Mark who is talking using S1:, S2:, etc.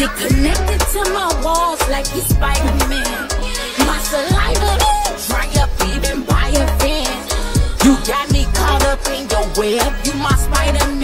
S1: Get connected to my walls like you Spider-Man. My saliva dry up even by a fan. You got me caught up in your web, you my Spider-Man.